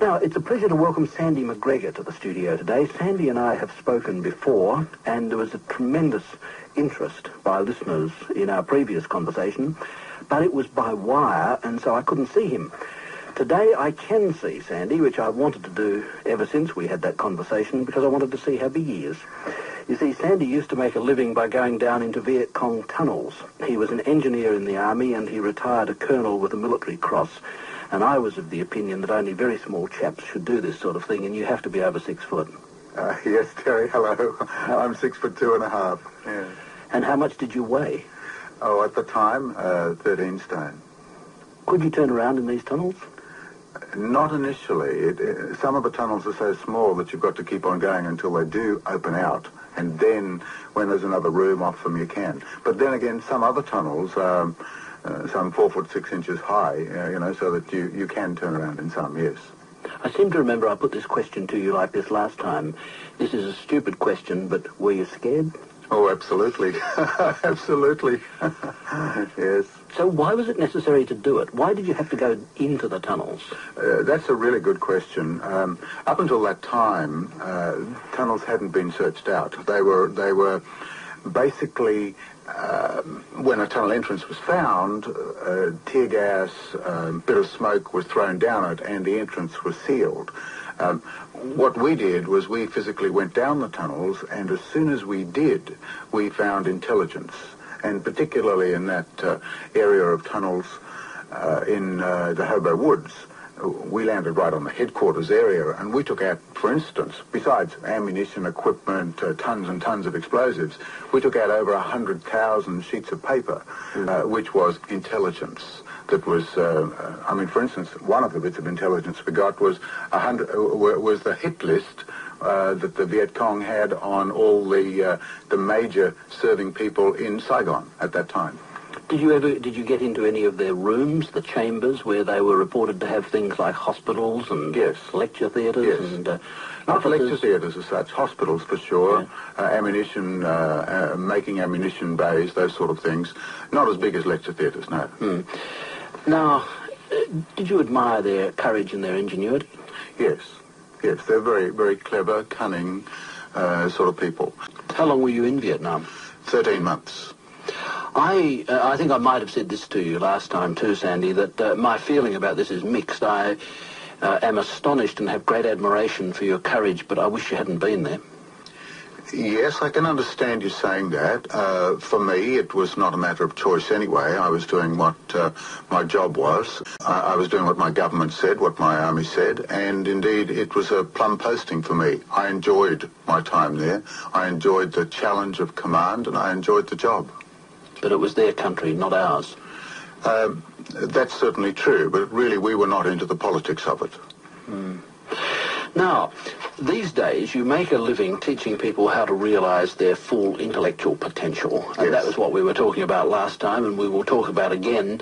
Now, it's a pleasure to welcome Sandy MacGregor to the studio today. Sandy and I have spoken before, and there was a tremendous interest by listeners in our previous conversation, but it was by wire, and so I couldn't see him. Today I can see Sandy, which I've wanted to do ever since we had that conversation, because I wanted to see how big he is. You see, Sandy used to make a living by going down into Viet Cong tunnels. He was an engineer in the army, and he retired a colonel with a military cross. And I was of the opinion that only very small chaps should do this sort of thing, and you have to be over six foot. Uh, yes, Terry, hello. I'm six foot two and a half. Yeah. And how much did you weigh? Oh, at the time, uh, 13 stone. Could you turn around in these tunnels? Not initially. It, uh, some of the tunnels are so small that you've got to keep on going until they do open out. And then, when there's another room off them, you can. But then again, some other tunnels, um, some four foot six inches high, uh, you know, so that you, you can turn around in some, yes. I seem to remember I put this question to you like this last time. This is a stupid question, but were you scared? Oh, absolutely. absolutely. yes. So why was it necessary to do it? Why did you have to go into the tunnels? Uh, that's a really good question. Um, up until that time, uh, tunnels hadn't been searched out. They were they were basically when a tunnel entrance was found, uh, tear gas, um, bit of smoke was thrown down it, and the entrance was sealed. Um, what we did was we physically went down the tunnels, and as soon as we did, we found intelligence, and particularly in that uh, area of tunnels uh, in uh, the Hobo Woods. We landed right on the headquarters area, and we took out, for instance, besides ammunition, equipment, uh, tons and tons of explosives, we took out over 100,000 sheets of paper, mm. which was intelligence that was, uh, I mean, for instance, one of the bits of intelligence we got was a hundred uh, was the hit list uh, that the Viet Cong had on all the uh, the major serving people in Saigon at that time. Did you ever did you get into any of their rooms, the chambers where they were reported to have things like hospitals and yes. lecture theatres yes. and uh, not lecture theatres as such, hospitals for sure, yeah. uh, ammunition, uh, uh, making ammunition bays, those sort of things. Not as big as lecture theatres, no. Mm. Now, uh, did you admire their courage and their ingenuity? Yes, yes. They're very, very clever, cunning uh, sort of people. How long were you in Vietnam? Thirteen months. I, uh, I think I might have said this to you last time too, Sandy, that uh, my feeling about this is mixed. I uh, am astonished and have great admiration for your courage, but I wish you hadn't been there. Yes, I can understand you saying that. Uh, for me, it was not a matter of choice anyway. I was doing what uh, my job was. I, I, was doing what my government said, what my army said, and indeed it was a plum posting for me. I enjoyed my time there. I enjoyed the challenge of command, and I enjoyed the job. But it was their country, not ours. Um, that's certainly true, but really we were not into the politics of it. Mm. Now, these days you make a living teaching people how to realize their full intellectual potential. Yes. And that was what we were talking about last time, and we will talk about again.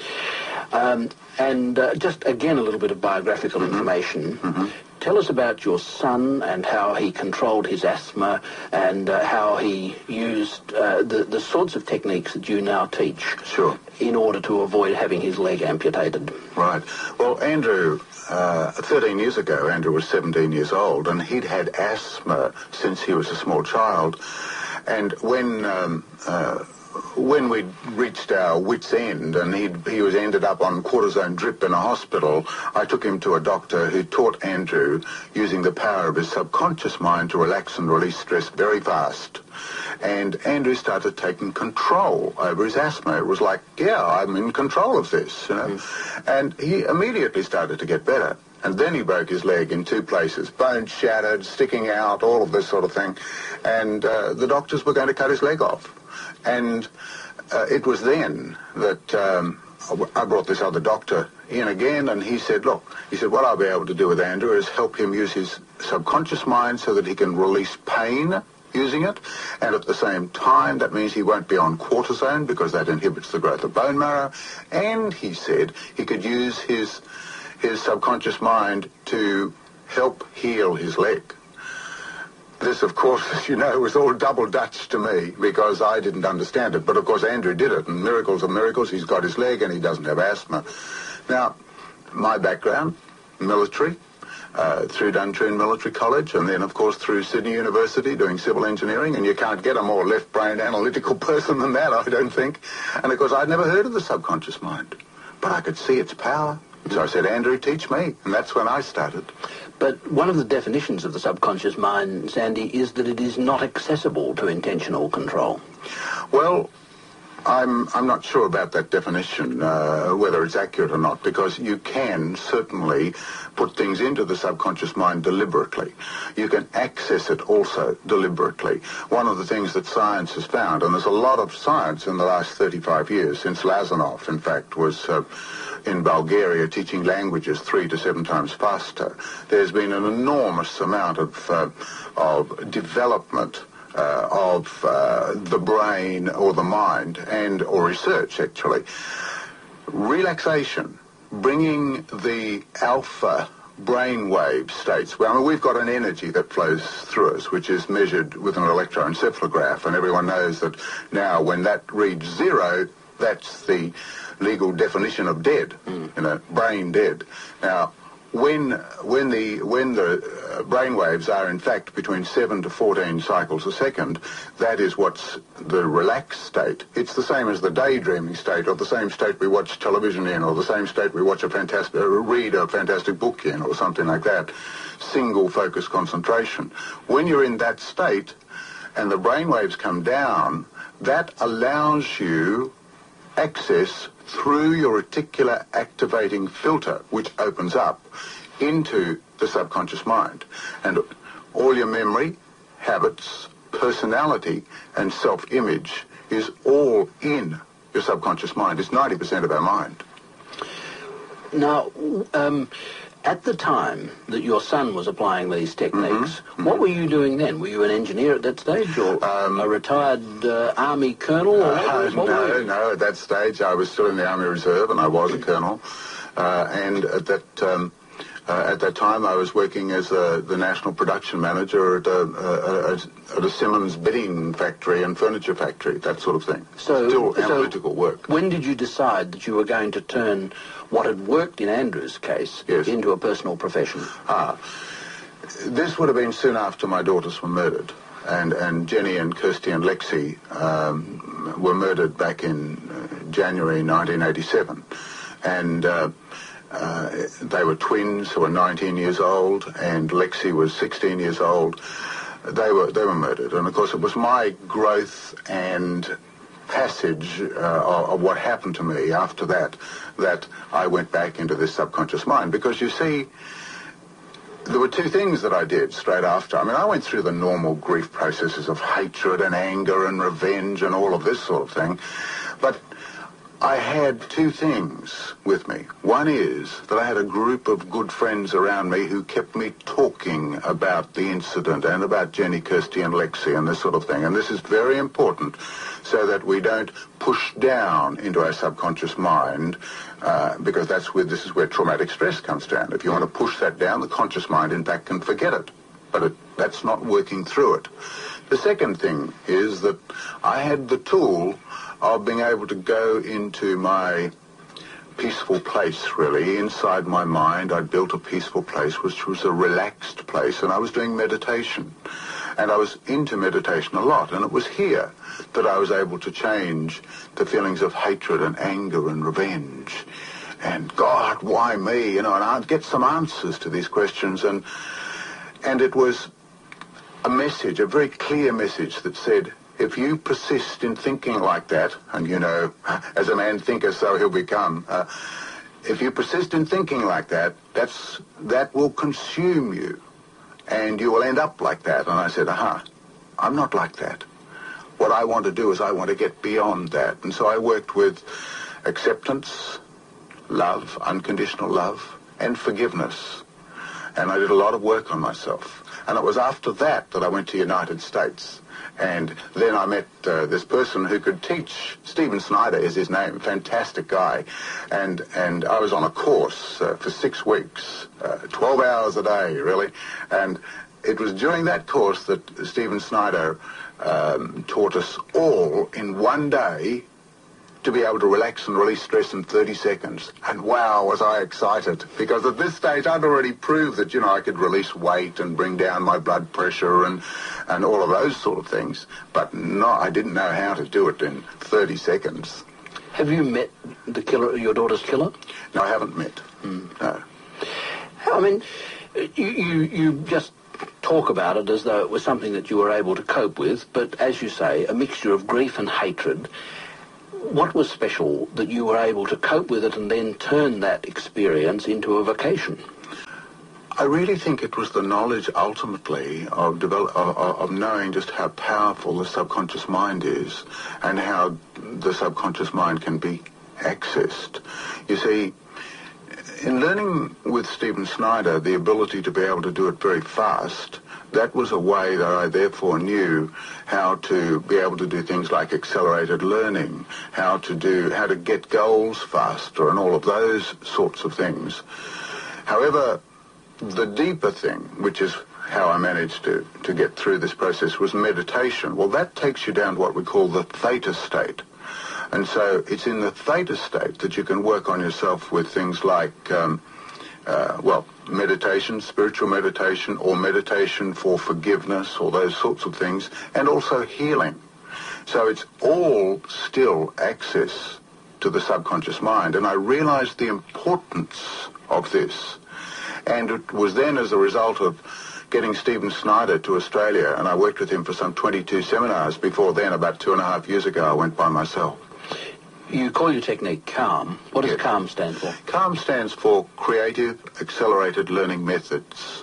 Um, and uh, just again a little bit of biographical mm-hmm. information. Mm-hmm. Tell us about your son and how he controlled his asthma and uh, how he used uh, the, the sorts of techniques that you now teach sure. in order to avoid having his leg amputated. Right. Well, Andrew uh, 13 years ago, Andrew was 17 years old, and he'd had asthma since he was a small child. And when um, uh, when we'd reached our wits' end and he he was ended up on cortisone drip in a hospital, I took him to a doctor who taught Andrew using the power of his subconscious mind to relax and release stress very fast. And Andrew started taking control over his asthma. It was like, yeah, I'm in control of this, you know. Mm. And he immediately started to get better. And then he broke his leg in two places, bone shattered, sticking out, all of this sort of thing. And uh, the doctors were going to cut his leg off. And uh, it was then that um, I brought this other doctor in again, and he said, look, he said, what I'll be able to do with Andrew is help him use his subconscious mind so that he can release pain using it. And at the same time, that means he won't be on cortisone because that inhibits the growth of bone marrow. And he said he could use his, his subconscious mind to help heal his leg. This, of course, as you know, was all double Dutch to me because I didn't understand it. But of course, Andrew did it, and miracles are miracles. He's got his leg and he doesn't have asthma. Now, my background, military, uh, through Duntroon Military College, and then, of course, through Sydney University doing civil engineering, and you can't get a more left-brained analytical person than that, I don't think. And, of course, I'd never heard of the subconscious mind, but I could see its power. So I said, Andrew, teach me, and that's when I started. But one of the definitions of the subconscious mind, Sandy, is that it is not accessible to intentional control. Well, I'm, I'm not sure about that definition, uh, whether it's accurate or not, because you can certainly put things into the subconscious mind deliberately. You can access it also deliberately. One of the things that science has found, and there's a lot of science in the last 35 years, since Lozanov, in fact, was uh, in Bulgaria teaching languages three to seven times faster. There's been an enormous amount of, uh, of development uh, of uh, the brain or the mind and or research actually. Relaxation, bringing the alpha brainwave states. Well, I mean, we've got an energy that flows through us, which is measured with an electroencephalograph, and everyone knows that now when that reads zero, that's the legal definition of dead, mm. you know, brain dead. Now, when when the when the uh, brain waves are in fact between 7 to 14 cycles a second that is what's the relaxed state. It's the same as the daydreaming state or the same state we watch television in or the same state we watch a fantastic uh, read a fantastic book in or something like that. Single focus concentration. When you're in that state and the brain waves come down that allows you access through your reticular activating filter, which opens up into the subconscious mind. And all your memory, habits, personality, and self-image is all in your subconscious mind. It's 90% of our mind. Now, um, at the time that your son was applying these techniques, mm-hmm. what were you doing then? Were you an engineer at that stage, or um, a retired uh, army colonel? Or uh, no, no. At that stage, I was still in the army reserve, and I was a colonel. Uh, and at that um, uh, at that time, I was working as a, the national production manager at a, a, at a Simmons bidding factory and furniture factory, that sort of thing. So, Still so analytical work. When did you decide that you were going to turn what had worked in Andrew's case yes. into a personal profession? Ah, this would have been soon after my daughters were murdered. And, and Jenny and Kirsty and Lexi um, were murdered back in uh, January 1987. And... Uh, uh, they were twins who were 19 years old, and Lexi was 16 years old. They were they were murdered, and of course it was my growth and passage uh, of, what happened to me after that that I went back into this subconscious mind. Because you see, there were two things that I did straight after. I mean, I went through the normal grief processes of hatred and anger and revenge and all of this sort of thing. But I had two things with me. One is that I had a group of good friends around me who kept me talking about the incident and about Jenny, Kirsty and Lexi and this sort of thing. And this is very important so that we don't push down into our subconscious mind uh, because that's where this is where traumatic stress comes down. If you want to push that down, the conscious mind in fact can forget it. But it, that's not working through it. The second thing is that I had the tool of being able to go into my peaceful place, really. Inside my mind, I'd built a peaceful place, which was a relaxed place, and I was doing meditation. And I was into meditation a lot, and it was here that I was able to change the feelings of hatred and anger and revenge. And God, why me? You know, and I'd get some answers to these questions, and and it was a message, a very clear message that said, if you persist in thinking like that, and you know, as a man thinketh, so he'll become. Uh, if you persist in thinking like that, that's that will consume you, and you will end up like that. And I said, aha, I'm not like that. What I want to do is I want to get beyond that. And so I worked with acceptance, love, unconditional love, and forgiveness. And I did a lot of work on myself. And it was after that that I went to the United States. And then I met uh, this person who could teach. Stephen Snyder is his name, fantastic guy. And and I was on a course uh, for six weeks, uh, 12 hours a day, really. And it was during that course that Stephen Snyder um, taught us all in one day to be able to relax and release stress in 30 seconds. And wow, was I excited. Because at this stage, I'd already proved that, you know, I could release weight and bring down my blood pressure and, and all of those sort of things. But no, I didn't know how to do it in 30 seconds. Have you met the killer, your daughter's killer? No, I haven't met. Mm. No. I mean, you, you, you just talk about it as though it was something that you were able to cope with, but as you say, a mixture of grief and hatred. What was special that you were able to cope with it and then turn that experience into a vocation? I really think it was the knowledge ultimately of, develop, of, of, knowing just how powerful the subconscious mind is and how the subconscious mind can be accessed. You see, in learning with Stephen Snyder the ability to be able to do it very fast, that was a way that I therefore knew how to be able to do things like accelerated learning, how to do, how to get goals faster and all of those sorts of things. However, the deeper thing, which is how I managed to, to get through this process, was meditation. Well, that takes you down to what we call the theta state. And so it's in the theta state that you can work on yourself with things like, um, uh, well, meditation, spiritual meditation, or meditation for forgiveness, or those sorts of things, and also healing. So it's all still access to the subconscious mind. And I realized the importance of this and it was then as a result of getting Stephen Snyder to Australia, and I worked with him for some 22 seminars. Before then, about two and a half years ago, I went by myself. You call your technique CALM. What does yes. CALM stand for? CALM stands for Creative Accelerated Learning Methods.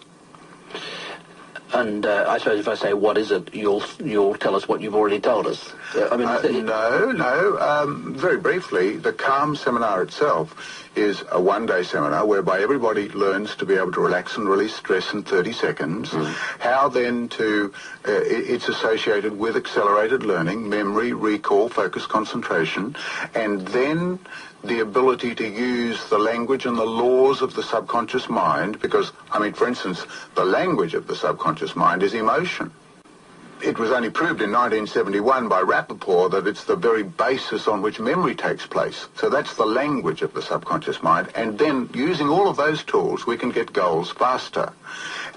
And uh, I suppose if I say what is it, you'll you'll tell us what you've already told us. Uh, I mean, uh, no, no. Um, very briefly, the CALM seminar itself is a one-day seminar whereby everybody learns to be able to relax and release stress in 30 seconds. Mm. How then to, uh, it's associated with accelerated learning, memory, recall, focus, concentration, and then the ability to use the language and the laws of the subconscious mind because, I mean, for instance, the language of the subconscious mind is emotion it was only proved in 1971 by Rappaport that it's the very basis on which memory takes place. So that's the language of the subconscious mind. And then using all of those tools, we can get goals faster.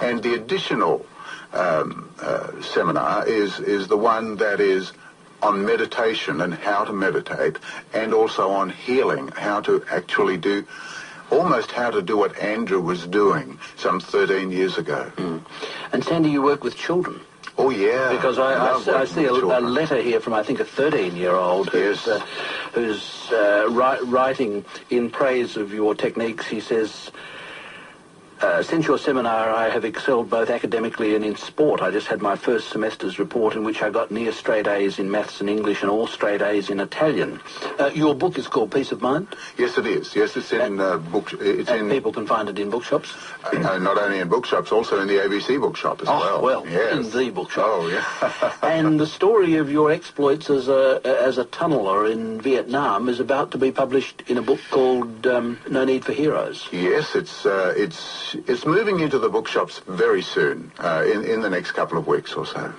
And the additional um, uh, seminar is, is the one that is on meditation and how to meditate and also on healing, how to actually do almost how to do what Andrew was doing some 13 years ago. Mm. And Sandy, you work with children. Oh, yeah. Because I, I, I see a, a, letter here from, I think, a 13-year-old who's, uh, who's uh, writing in praise of your techniques. He says, uh, since your seminar, I have excelled both academically and in sport. I just had my first semester's report in which I got near straight A's in maths and English and all straight A's in Italian. Uh, your book is called Piece of Mind? Yes, it is. Yes, it's in uh, book. It's and in, people can find it in bookshops? Uh, not only in bookshops, also in the ABC bookshop as oh, well. well, yes. in the bookshop. Oh, yeah. and the story of your exploits as a, as a tunneler in Vietnam is about to be published in a book called um, No Need for Heroes. Yes, it's, uh, it's it's moving into the bookshops very soon, uh, in, in the next couple of weeks or so.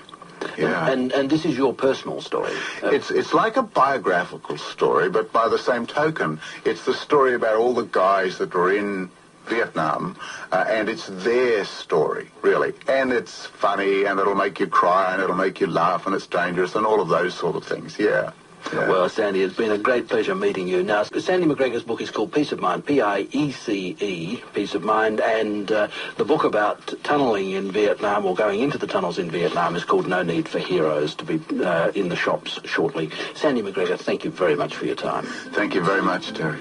Yeah. And, and this is your personal story. Uh, it's it's like a biographical story, but by the same token, it's the story about all the guys that were in Vietnam, uh, and it's their story, really. And it's funny, and it'll make you cry, and it'll make you laugh, and it's dangerous, and all of those sort of things. Yeah. Yeah. Well, Sandy, it's been a great pleasure meeting you. Now, Sandy MacGregor's book is called Piece of Mind, P-I-E-C-E, Piece of Mind, and uh, the book about tunnelling in Vietnam or going into the tunnels in Vietnam is called No Need for Heroes to be uh, in the shops shortly. Sandy MacGregor, thank you very much for your time. Thank you very much, Terry.